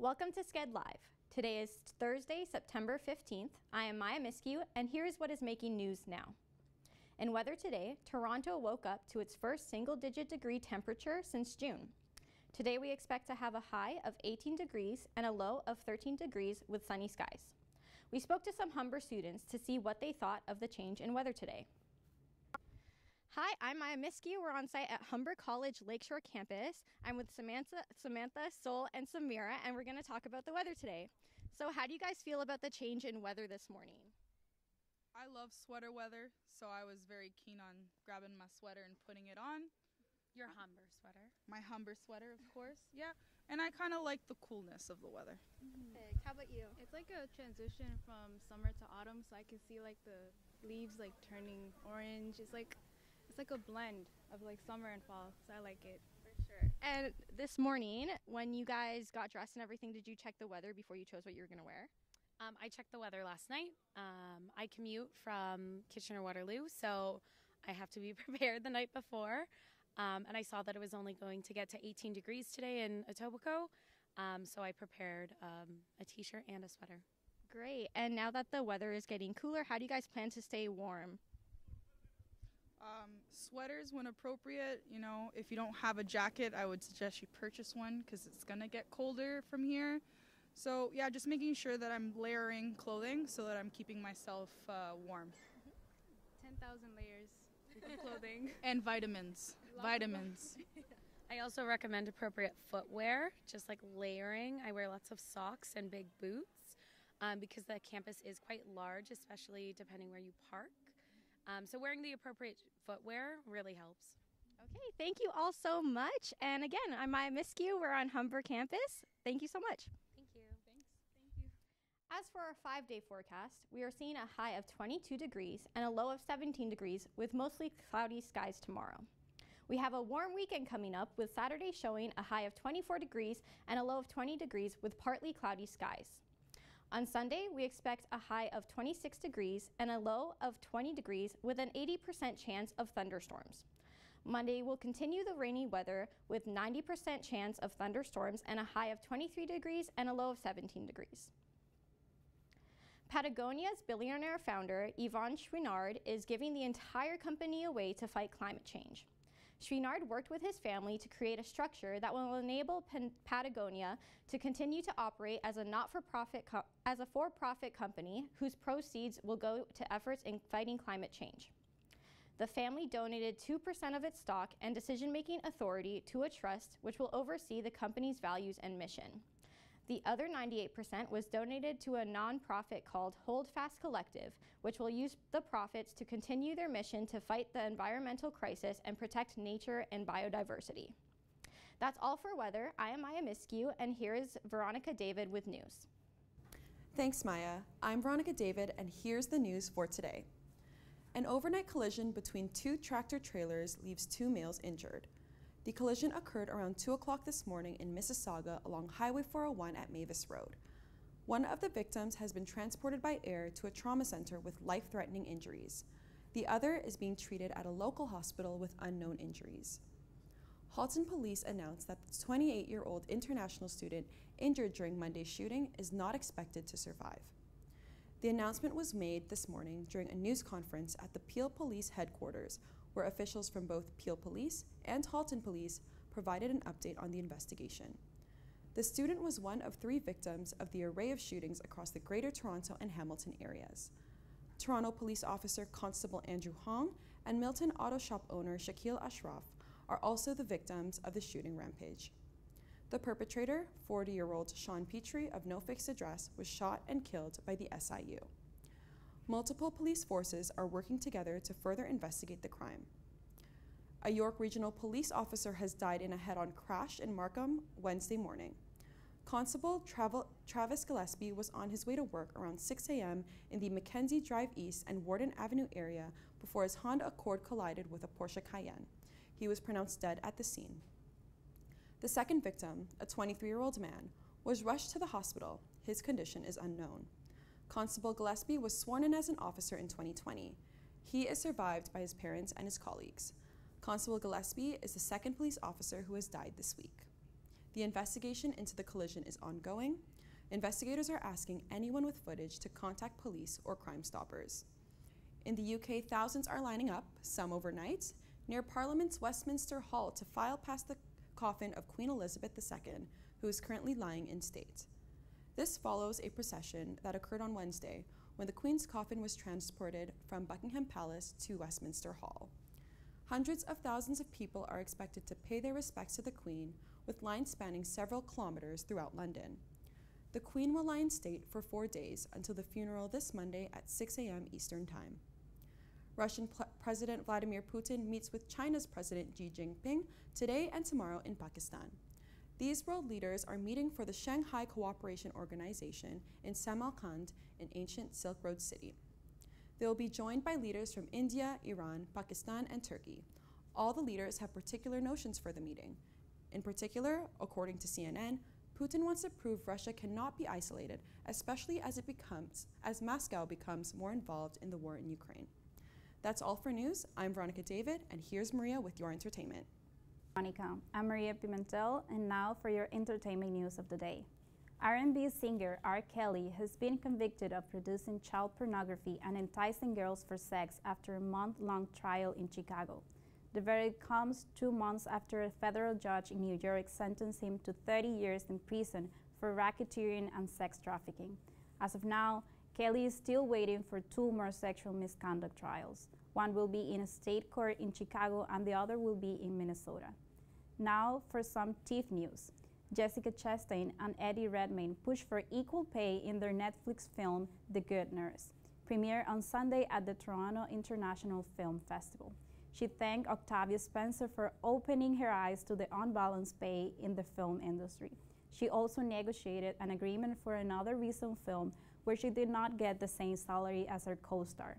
Welcome to Sked Live. Today is Thursday, September 15th. I am Maya Miskew, and here's what is making news now. In weather today, Toronto woke up to its first single-digit degree temperature since June. Today we expect to have a high of 18 degrees and a low of 13 degrees with sunny skies. We spoke to some Humber students to see what they thought of the change in weather today. Hi, I'm Maya Miskew. We're on site at Humber College Lakeshore campus. I'm with Samantha, Samantha, Sol, and Samira, and we're going to talk about the weather today. So, how do you guys feel about the change in weather this morning? I love sweater weather, so I was very keen on grabbing my sweater and putting it on. Your Humber sweater. My Humber sweater, of course. Yeah, and I kind of like the coolness of the weather. Mm-hmm. How about you? It's like a transition from summer to autumn, so I can see like the leaves like turning orange. It's like it's like a blend of like summer and fall, so I like it. For sure. And this morning, when you guys got dressed and everything, did you check the weather before you chose what you were going to wear? Um, I checked the weather last night. Um, I commute from Kitchener Waterloo, so I have to be prepared the night before. Um, and I saw that it was only going to get to 18 degrees today in Etobicoke, um, so I prepared um, a t shirt and a sweater. Great. And now that the weather is getting cooler, how do you guys plan to stay warm? Um, sweaters when appropriate. You know, if you don't have a jacket, I would suggest you purchase one because it's gonna get colder from here. So yeah, just making sure that I'm layering clothing so that I'm keeping myself uh, warm. Ten thousand layers of clothing and vitamins. vitamins. I also recommend appropriate footwear, just like layering. I wear lots of socks and big boots um, because the campus is quite large, especially depending where you park. Um, so wearing the appropriate footwear really helps. Okay, thank you all so much. And again, I'm Maya Miskew. We're on Humber campus. Thank you so much. Thank you. Thanks. Thank you. As for our five day forecast, we are seeing a high of 22 degrees and a low of 17 degrees with mostly cloudy skies tomorrow. We have a warm weekend coming up with Saturday showing a high of 24 degrees and a low of 20 degrees with partly cloudy skies. On Sunday, we expect a high of 26 degrees and a low of 20 degrees with an 80% chance of thunderstorms. Monday will continue the rainy weather with 90% chance of thunderstorms and a high of 23 degrees and a low of 17 degrees. Patagonia's billionaire founder, Yvon Chouinard, is giving the entire company away to fight climate change. Chouinard worked with his family to create a structure that will enable Patagonia to continue to operate as a not-for-profit as a for-profit company whose proceeds will go to efforts in fighting climate change. The family donated 2% of its stock and decision-making authority to a trust which will oversee the company's values and mission. The other 98% was donated to a nonprofit called Holdfast Collective, which will use the profits to continue their mission to fight the environmental crisis and protect nature and biodiversity. That's all for weather. I am Maya Miskew, and here is Veronica David with news. Thanks, Maya. I'm Veronica David, and here's the news for today. An overnight collision between two tractor trailers leaves two males injured. The collision occurred around 2 o'clock this morning in Mississauga along Highway 401 at Mavis Road. One of the victims has been transported by air to a trauma center with life threatening injuries. The other is being treated at a local hospital with unknown injuries. Halton police announced that the 28 year old international student injured during Monday's shooting is not expected to survive. The announcement was made this morning during a news conference at the Peel Police headquarters, where officials from both Peel Police and Halton Police provided an update on the investigation. The student was one of three victims of the array of shootings across the Greater Toronto and Hamilton areas. Toronto Police Officer Constable Andrew Hong and Milton Auto Shop owner Shakeel Ashraf are also the victims of the shooting rampage. The perpetrator, 40 year old Sean Petrie of no fixed address, was shot and killed by the SIU. Multiple police forces are working together to further investigate the crime. A York Regional Police officer has died in a head on crash in Markham Wednesday morning. Constable Travis Gillespie was on his way to work around 6 a.m. in the Mackenzie Drive East and Warden Avenue area before his Honda Accord collided with a Porsche Cayenne. He was pronounced dead at the scene. The second victim, a 23 year old man, was rushed to the hospital. His condition is unknown. Constable Gillespie was sworn in as an officer in 2020. He is survived by his parents and his colleagues. Constable Gillespie is the second police officer who has died this week. The investigation into the collision is ongoing. Investigators are asking anyone with footage to contact police or Crime Stoppers. In the UK, thousands are lining up, some overnight, near Parliament's Westminster Hall to file past the coffin of Queen Elizabeth II, who is currently lying in state. This follows a procession that occurred on Wednesday when the Queen's coffin was transported from Buckingham Palace to Westminster Hall. Hundreds of thousands of people are expected to pay their respects to the Queen, with lines spanning several kilometers throughout London. The Queen will lie in state for four days until the funeral this Monday at 6 a.m. Eastern Time. Russian President Vladimir Putin meets with China's President Xi Jinping today and tomorrow in Pakistan. These world leaders are meeting for the Shanghai Cooperation Organization in Samarkand an ancient Silk Road City. They will be joined by leaders from India, Iran, Pakistan, and Turkey. All the leaders have particular notions for the meeting. In particular, according to CNN, Putin wants to prove Russia cannot be isolated, especially as it becomes as Moscow becomes more involved in the war in Ukraine. That's all for news. I'm Veronica David, and here's Maria with your entertainment. Monica, I'm Maria Pimentel, and now for your entertainment news of the day. R&B singer R. Kelly has been convicted of producing child pornography and enticing girls for sex after a month-long trial in Chicago. The verdict comes two months after a federal judge in New York sentenced him to 30 years in prison for racketeering and sex trafficking. As of now, Kelly is still waiting for two more sexual misconduct trials. One will be in a state court in Chicago and the other will be in Minnesota. Now for some TIFF news. Jessica Chastain and Eddie Redmayne push for equal pay in their Netflix film The Good Nurse, premiere on Sunday at the Toronto International Film Festival. She thanked Octavia Spencer for opening her eyes to the unbalanced pay in the film industry. She also negotiated an agreement for another recent film where she did not get the same salary as her co-star.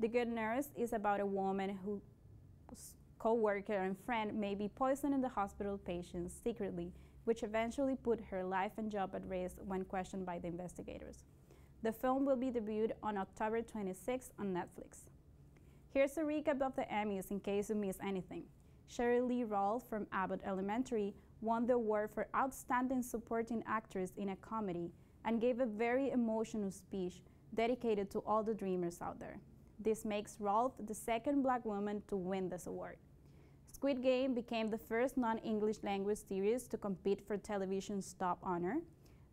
The Good Nurse is about a woman whose co-worker and friend may be poisoning the hospital patients secretly which eventually put her life and job at risk when questioned by the investigators. The film will be debuted on October 26 on Netflix. Here's a recap of the Emmys in case you missed anything. Sheryl Lee Ralph from Abbott Elementary won the award for Outstanding Supporting Actress in a Comedy and gave a very emotional speech dedicated to all the dreamers out there. This makes Ralph the second black woman to win this award. Squid Game became the first non-English language series to compete for television's top honor.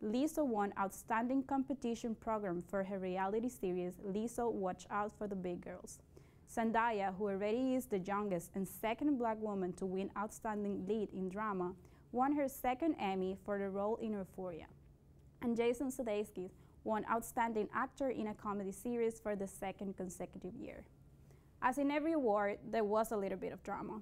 Lizzo won Outstanding Competition Program for her reality series, Lizzo Watch Out for the Big Girls. Zendaya, who already is the youngest and second black woman to win Outstanding Lead in Drama, won her second Emmy for the role in Euphoria. And Jason Sudeikis won Outstanding Actor in a Comedy Series for the second consecutive year. As in every award, there was a little bit of drama.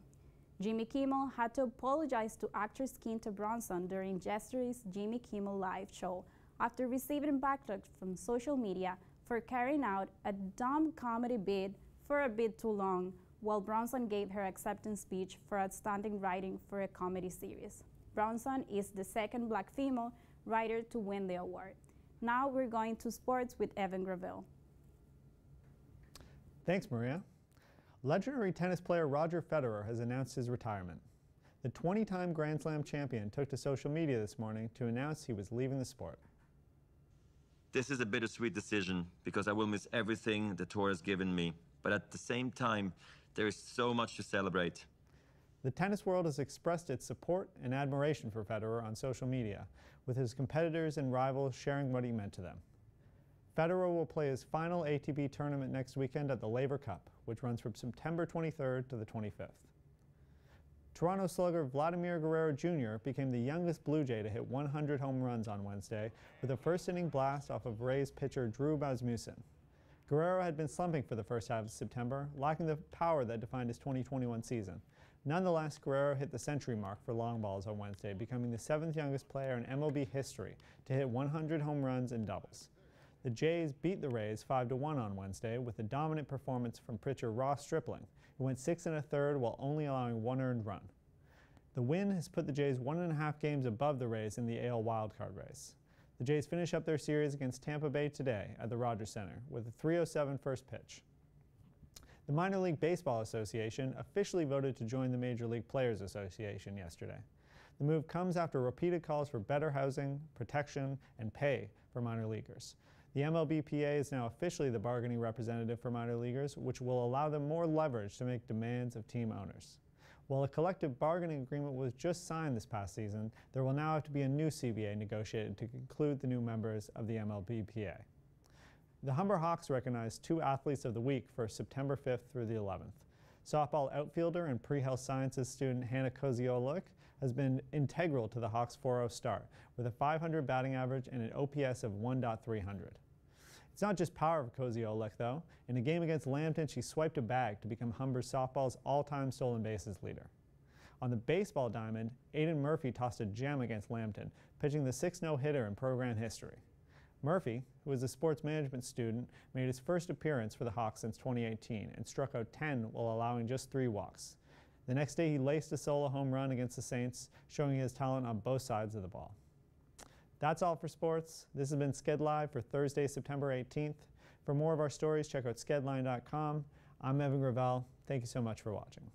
Jimmy Kimmel had to apologize to actress Quinta Brunson during yesterday's Jimmy Kimmel Live show after receiving backlash from social media for carrying out a dumb comedy bit for a bit too long while Brunson gave her acceptance speech for outstanding writing for a comedy series. Brunson is the second black female writer to win the award. Now we're going to sports with Evan Gravel. Thanks, Maria. Legendary tennis player Roger Federer has announced his retirement. The 20 time Grand Slam champion took to social media this morning to announce he was leaving the sport. This is a bittersweet decision because I will miss everything the tour has given me, but at the same time, there is so much to celebrate. The tennis world has expressed its support and admiration for Federer on social media, with his competitors and rivals sharing what he meant to them. Federer will play his final ATP tournament next weekend at the Laver Cup, which runs from September 23rd to the 25th. Toronto slugger Vladimir Guerrero Jr. became the youngest Blue Jay to hit 100 home runs on Wednesday with a first inning blast off of Rays pitcher Drew Rasmussen. Guerrero had been slumping for the first half of September, lacking the power that defined his 2021 season. Nonetheless, Guerrero hit the century mark for long balls on Wednesday, becoming the seventh youngest player in MLB history to hit 100 home runs and doubles. The Jays beat the Rays 5 1 on Wednesday with a dominant performance from pitcher Ross Stripling, who went six and a third while only allowing one earned run. The win has put the Jays one and a half games above the Rays in the AL wildcard race. The Jays finish up their series against Tampa Bay today at the Rogers Center with a 307 first pitch. The Minor League Baseball Association officially voted to join the Major League Players Association yesterday. The move comes after repeated calls for better housing, protection, and pay for minor leaguers. The MLBPA is now officially the bargaining representative for minor leaguers, which will allow them more leverage to make demands of team owners. While a collective bargaining agreement was just signed this past season, there will now have to be a new CBA negotiated to include the new members of the MLBPA. The Humber Hawks recognized two athletes of the week for September 5th through the 11th. Softball outfielder and pre-health sciences student Hannah Koziolik has been integral to the Hawks 4-0 start with a 500 batting average and an OPS of 1.300. It's not just power for Koziolik though. In a game against Lambton, she swiped a bag to become Humber softball's all-time stolen bases leader. On the baseball diamond, Aiden Murphy tossed a gem against Lambton, pitching the 6 no-hitter in program history. Murphy, who is a sports management student, made his first appearance for the Hawks since 2018 and struck out 10 while allowing just three walks. The next day, he laced a solo home run against the Saints, showing his talent on both sides of the ball. That's all for sports. This has been Sked Live for Thursday, September 18th. For more of our stories, check out skedline.com. I'm Evan Gravel. Thank you so much for watching.